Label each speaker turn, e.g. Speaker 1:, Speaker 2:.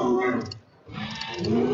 Speaker 1: Amen.